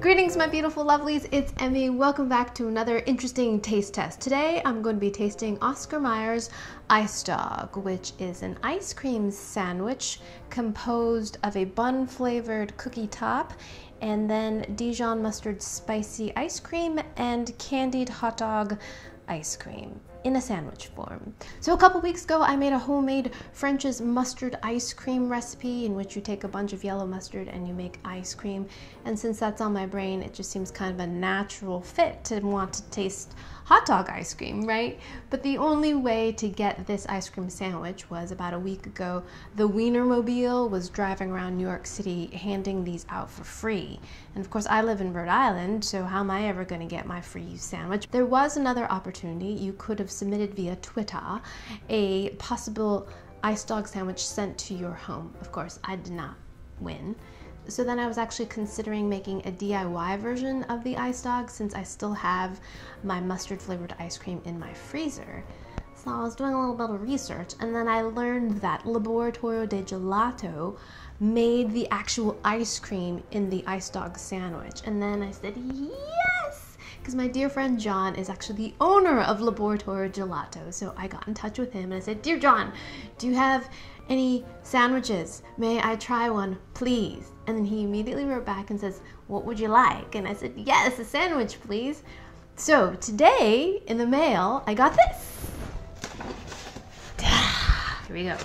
Greetings, my beautiful lovelies. It's Emmy. Welcome back to another interesting taste test. Today, I'm going to be tasting Oscar Mayer's Ice Dog, which is an ice cream sandwich composed of a bun flavored cookie top and then Dijon mustard spicy ice cream and candied hot dog ice cream in a sandwich form. So a couple weeks ago, I made a homemade French's mustard ice cream recipe in which you take a bunch of yellow mustard and you make ice cream. And since that's on my brain, it just seems kind of a natural fit to want to taste hot dog ice cream, right? But the only way to get this ice cream sandwich was about a week ago. The Wienermobile was driving around New York City handing these out for free. And of course, I live in Rhode Island, so how am I ever going to get my free sandwich? There was another opportunity. You could have submitted via Twitter a possible ice dog sandwich sent to your home. Of course, I did not win. So then I was actually considering making a DIY version of the ice dog since I still have my mustard flavored ice cream in my freezer. So I was doing a little bit of research and then I learned that Laboratorio del Gelato made the actual ice cream in the ice dog sandwich. And then I said, yes! Because my dear friend Jon is actually the owner of Laboratorio Gelato. So I got in touch with him and I said, Dear Jon, do you have any sandwiches? May I try one, please? And then he immediately wrote back and says, What would you like? And I said, Yes, a sandwich, please. So today in the mail, I got this. Here we go.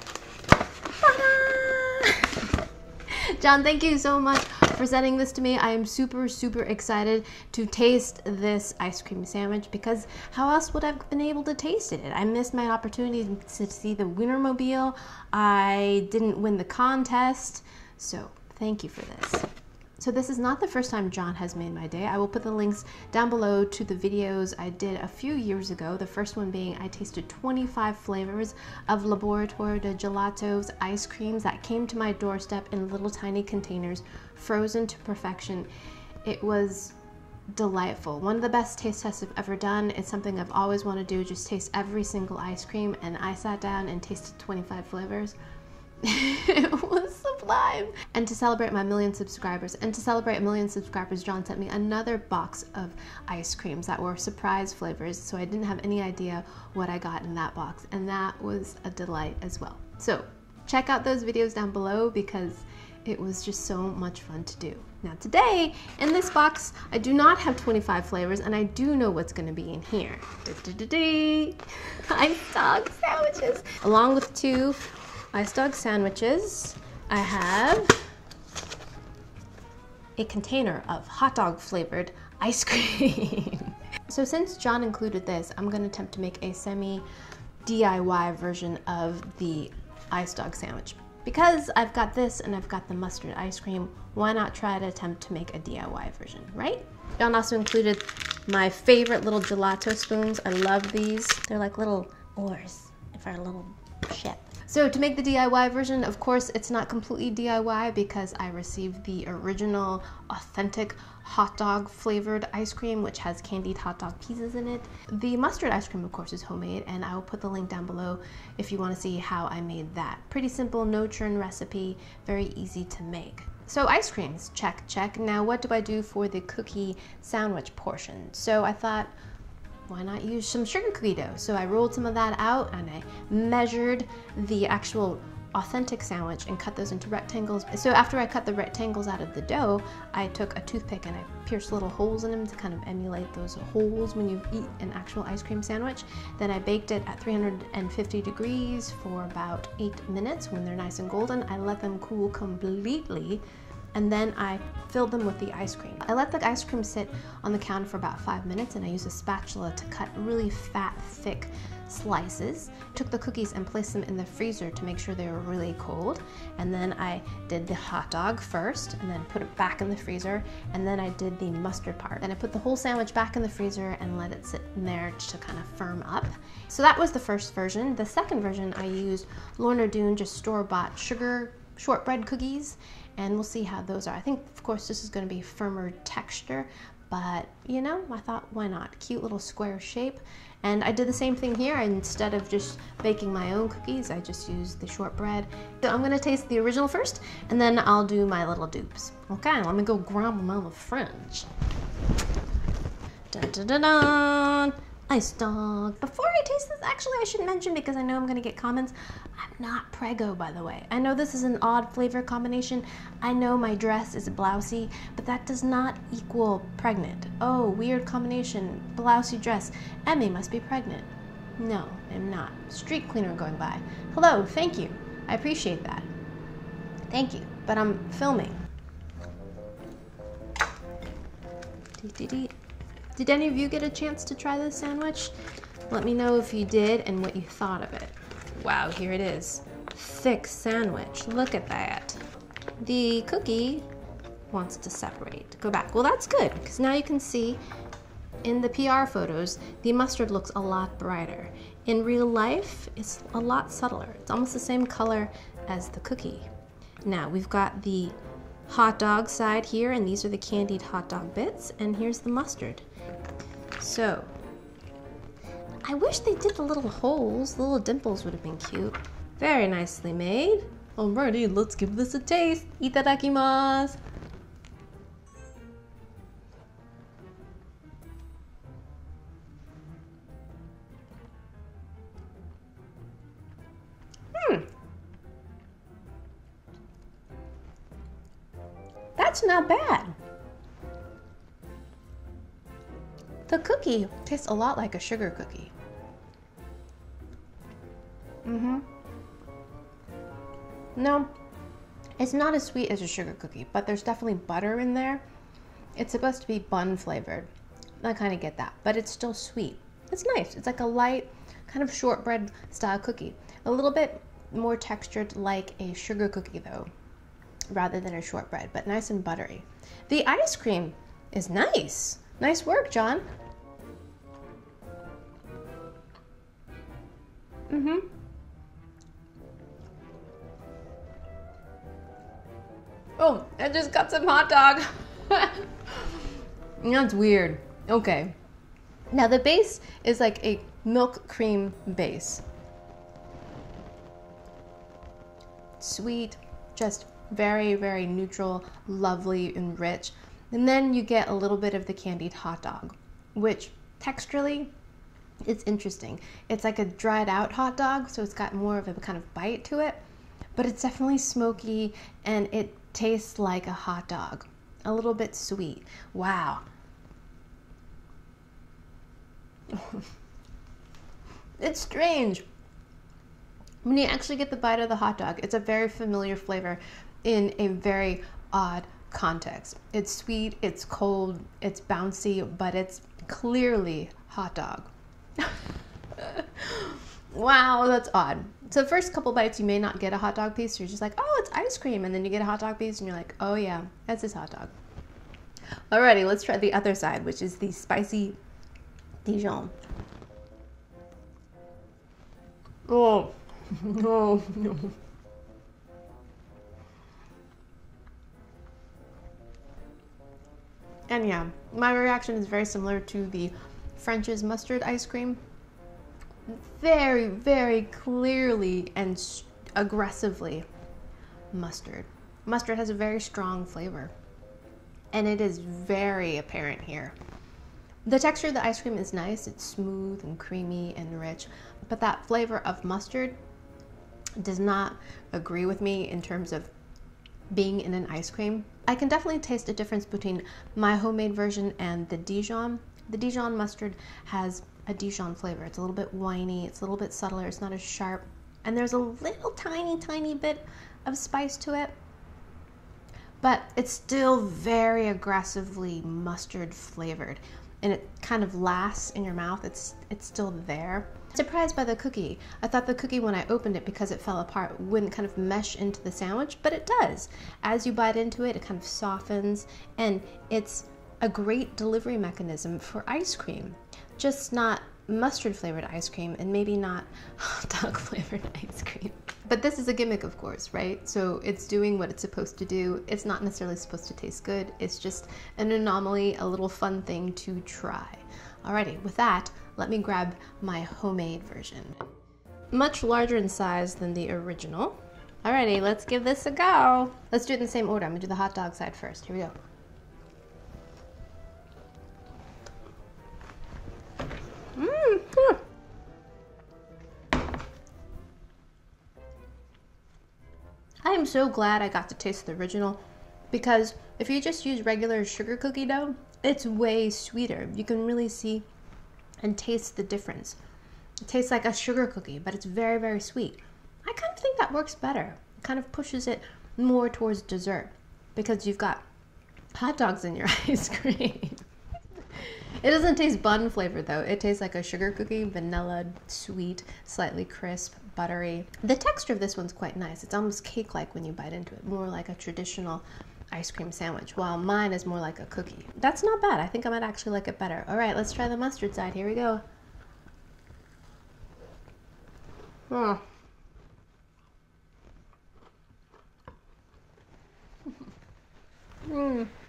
Jon, thank you so much for sending this to me. I am super, super excited to taste this ice cream sandwich because how else would I have been able to taste it? I missed my opportunity to see the Wienermobile. I didn't win the contest. So thank you for this. So this is not the first time Jon has made my day. I will put the links down below to the videos I did a few years ago. The first one being I tasted 25 flavors of Laboratorio del Gelato's ice creams that came to my doorstep in little tiny containers, frozen to perfection. It was delightful. One of the best taste tests I've ever done. It's something I've always wanted to do, just taste every single ice cream. And I sat down and tasted 25 flavors. It was sublime. And to celebrate my million subscribers, and to celebrate a million subscribers, Jon sent me another box of ice creams that were surprise flavors, so I didn't have any idea what I got in that box, and that was a delight as well. So check out those videos down below because it was just so much fun to do. Now today, in this box, I do not have 25 flavors and I do know what's gonna be in here. Ice dog sandwiches, along with two ice dog sandwiches, I have a container of hot dog flavored ice cream. so since Jon included this, I'm gonna attempt to make a semi DIY version of the ice dog sandwich. Because I've got this and I've got the mustard ice cream, why not try to attempt to make a DIY version, right? Jon also included my favorite little gelato spoons. I love these. They're like little oars for a little ship. So to make the DIY version, of course, it's not completely DIY because I received the original authentic hot dog flavored ice cream, which has candied hot dog pieces in it. The mustard ice cream, of course, is homemade, and I will put the link down below if you want to see how I made that. Pretty simple, no churn recipe, very easy to make. So ice creams, check, check. Now what do I do for the cookie sandwich portion? So I thought, why not use some sugar cookie dough? So I rolled some of that out and I measured the actual authentic sandwich and cut those into rectangles. So after I cut the rectangles out of the dough, I took a toothpick and I pierced little holes in them to kind of emulate those holes when you eat an actual ice cream sandwich. Then I baked it at 350 degrees for about eight minutes. When they're nice and golden, I let them cool completely and then I filled them with the ice cream. I let the ice cream sit on the counter for about five minutes and I used a spatula to cut really fat, thick slices. Took the cookies and placed them in the freezer to make sure they were really cold. And then I did the hot dog first and then put it back in the freezer. And then I did the mustard part. Then I put the whole sandwich back in the freezer and let it sit in there to kind of firm up. So that was the first version. The second version, I used Lorna Doone just store-bought sugar shortbread cookies and we'll see how those are. I think, of course, this is going to be firmer texture, but you know, I thought why not? Cute little square shape. And I did the same thing here. Instead of just baking my own cookies, I just used the shortbread. So I'm gonna taste the original first, and then I'll do my little dupes. Okay, let me go of the fridge. Dun, dun, dun, dun. Ice dog. Before I taste this, actually, I should mention because I know I'm gonna get comments. I'm not prego, by the way. I know this is an odd flavor combination. I know my dress is blousy, but that does not equal pregnant. Oh, weird combination. Blousy dress. Emmy must be pregnant. No, I'm not. Street cleaner going by. Hello, thank you. I appreciate that. Thank you, but I'm filming. Dee, dee, dee. Did any of you get a chance to try this sandwich? Let me know if you did and what you thought of it. Wow, here it is. Thick sandwich. Look at that. The cookie wants to separate. Go back. Well, that's good because now you can see in the PR photos, the mustard looks a lot brighter. In real life, it's a lot subtler. It's almost the same color as the cookie. Now we've got the hot dog side here, and these are the candied hot dog bits, and here's the mustard. So, I wish they did the little holes. The little dimples would have been cute. Very nicely made. Alrighty, let's give this a taste. Itadakimasu. That's not bad. The cookie tastes a lot like a sugar cookie. Mm-hmm. No, it's not as sweet as a sugar cookie, but there's definitely butter in there. It's supposed to be bun flavored. I kind of get that, but it's still sweet. It's nice. It's like a light, kind of shortbread style cookie. A little bit more textured like a sugar cookie though, rather than a shortbread, but nice and buttery. The ice cream is nice. Nice work, Jon. Mm-hmm. Oh, I just got some hot dog. That's weird. Okay. Now the base is like a milk cream base. Sweet, just very, very neutral, lovely, and rich. And then you get a little bit of the candied hot dog, which texturally it's interesting. It's like a dried out hot dog, so it's got more of a kind of bite to it, but it's definitely smoky and it tastes like a hot dog. A little bit sweet. Wow. it's strange. When you actually get the bite of the hot dog, it's a very familiar flavor in a very odd context. It's sweet, it's cold, it's bouncy, but it's clearly hot dog. wow, that's odd. So the first couple bites, you may not get a hot dog piece. You're just like, oh, it's ice cream. And then you get a hot dog piece and you're like, oh yeah, that's this hot dog. Alrighty, let's try the other side, which is the spicy Dijon. Oh, no, no. And yeah, my reaction is very similar to the French's mustard ice cream. Very, very clearly and aggressively mustard. Mustard has a very strong flavor, and it is very apparent here. The texture of the ice cream is nice, it's smooth and creamy and rich, but that flavor of mustard does not agree with me in terms of being in an ice cream. I can definitely taste a difference between my homemade version and the Dijon the Dijon mustard has a Dijon flavor. It's a little bit winey, it's a little bit subtler, it's not as sharp, and there's a little tiny, tiny bit of spice to it. But it's still very aggressively mustard flavored and it kind of lasts in your mouth. It's it's still there. Surprised by the cookie. I thought the cookie when I opened it because it fell apart wouldn't kind of mesh into the sandwich, but it does. As you bite into it, it kind of softens and it's a great delivery mechanism for ice cream, just not mustard flavored ice cream and maybe not hot dog flavored ice cream. But this is a gimmick, of course, right? So it's doing what it's supposed to do. It's not necessarily supposed to taste good. It's just an anomaly, a little fun thing to try. Alrighty, with that, let me grab my homemade version. Much larger in size than the original. Alrighty, let's give this a go. Let's do it in the same order. I'm gonna do the hot dog side first. Here we go. Mmm, so glad I got to taste the original because if you just use regular sugar cookie dough, it's way sweeter. You can really see and taste the difference. It tastes like a sugar cookie, but it's very, very sweet. I kind of think that works better. It kind of pushes it more towards dessert because you've got hot dogs in your ice cream. It doesn't taste bun flavored though. It tastes like a sugar cookie, vanilla, sweet, slightly crisp, buttery. The texture of this one's quite nice. It's almost cake-like when you bite into it, more like a traditional ice cream sandwich, while mine is more like a cookie. That's not bad. I think I might actually like it better. All right, let's try the mustard side. Here we go. Mm.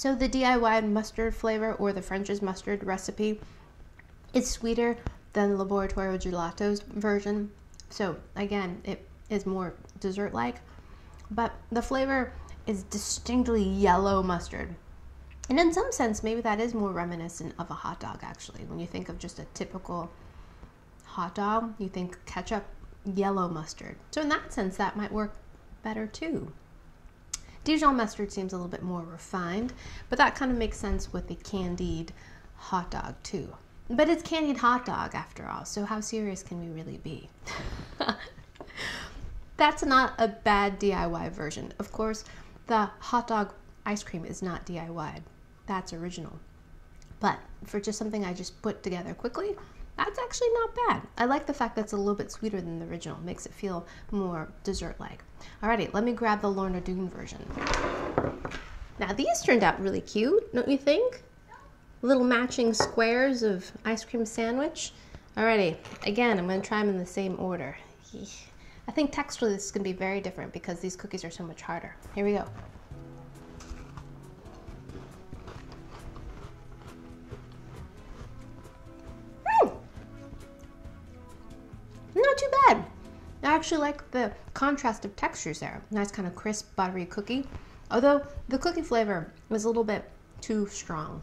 So the DIY mustard flavor or the French's mustard recipe is sweeter than Laboratorio Gelato's version. So again, it is more dessert-like, but the flavor is distinctly yellow mustard. And in some sense, maybe that is more reminiscent of a hot dog actually. When you think of just a typical hot dog, you think ketchup, yellow mustard. So in that sense, that might work better too. Dijon mustard seems a little bit more refined, but that kind of makes sense with the candied hot dog too. But it's candied hot dog after all, so how serious can we really be? That's not a bad DIY version. Of course, the hot dog ice cream is not DIY. That's original. But for just something I just put together quickly, that's actually not bad. I like the fact that it's a little bit sweeter than the original. It makes it feel more dessert-like. Alrighty, let me grab the Lorna Doone version. Now these turned out really cute, don't you think? Little matching squares of ice cream sandwich. Alrighty, again, I'm gonna try them in the same order. I think texturally this is gonna be very different because these cookies are so much harder. Here we go. Actually like the contrast of textures there. Nice kind of crisp, buttery cookie. Although the cookie flavor was a little bit too strong.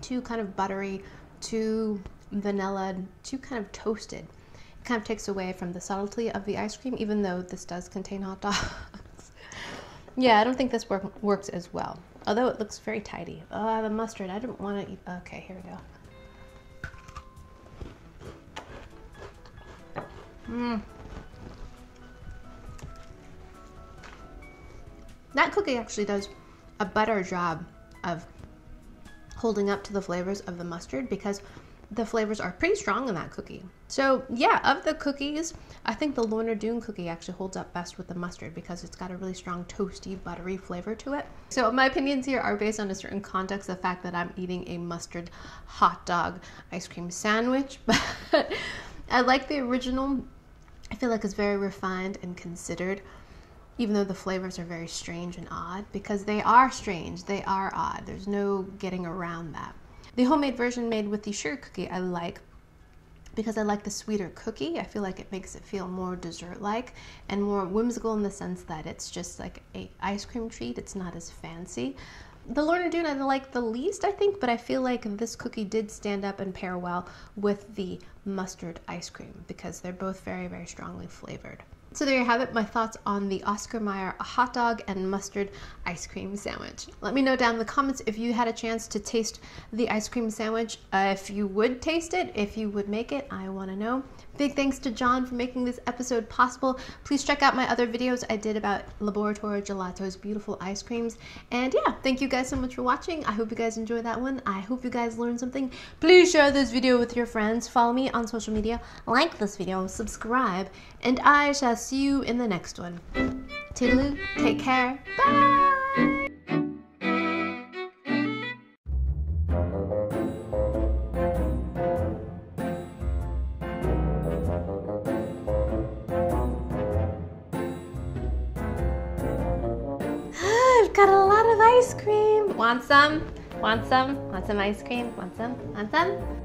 Too kind of buttery, too vanilla, too kind of toasted. It kind of takes away from the subtlety of the ice cream, even though this does contain hot dogs. yeah, I don't think this work, works as well. Although it looks very tidy. Uh, the mustard, I didn't want to eat. Okay, here we go. Mmm. That cookie actually does a better job of holding up to the flavors of the mustard because the flavors are pretty strong in that cookie. So yeah, of the cookies, I think the Lorna Doone cookie actually holds up best with the mustard because it's got a really strong toasty, buttery flavor to it. So my opinions here are based on a certain context, the fact that I'm eating a mustard hot dog ice cream sandwich, but I like the original. I feel like it's very refined and considered even though the flavors are very strange and odd, because they are strange, they are odd. There's no getting around that. The homemade version made with the sugar cookie I like because I like the sweeter cookie. I feel like it makes it feel more dessert-like and more whimsical in the sense that it's just like a ice cream treat. It's not as fancy. The Lorna Doone I like the least, I think, but I feel like this cookie did stand up and pair well with the mustard ice cream because they're both very, very strongly flavored. So there you have it, my thoughts on the Oscar Mayer hot dog and mustard ice cream sandwich. Let me know down in the comments if you had a chance to taste the ice cream sandwich, uh, if you would taste it, if you would make it, I wanna know. Big thanks to Jon for making this episode possible. Please check out my other videos I did about Laboratorio Gelato's beautiful ice creams. And yeah, thank you guys so much for watching. I hope you guys enjoyed that one. I hope you guys learned something. Please share this video with your friends. Follow me on social media, like this video, subscribe, and I shall see you in the next one. Toodaloo, take care, bye! got a lot of ice cream. Want some? Want some? Want some ice cream? Want some? Want some?